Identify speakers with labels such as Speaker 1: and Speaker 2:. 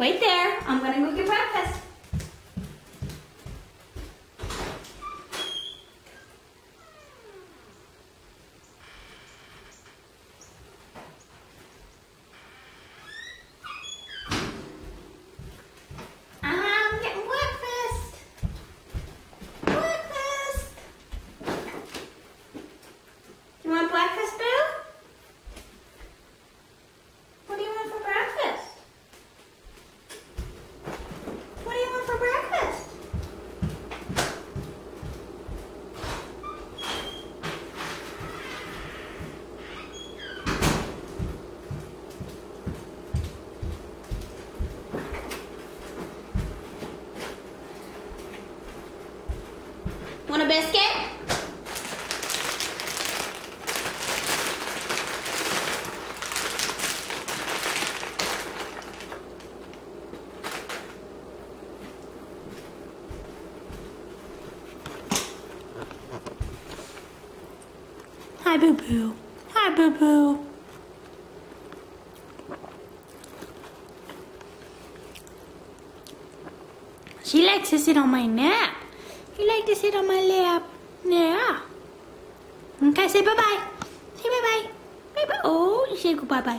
Speaker 1: Wait there. I'm gonna go get breakfast. I'm getting breakfast. Breakfast. You want breakfast, Boo? What do you want for breakfast? What do you want for breakfast? Want a biscuit? Hi, Boo Boo. Hi, Boo Boo. She likes to sit on my lap. You like to sit on my lap? Yeah. Okay, say bye-bye. Say bye-bye. Bye-bye. Oh, you say bye-bye.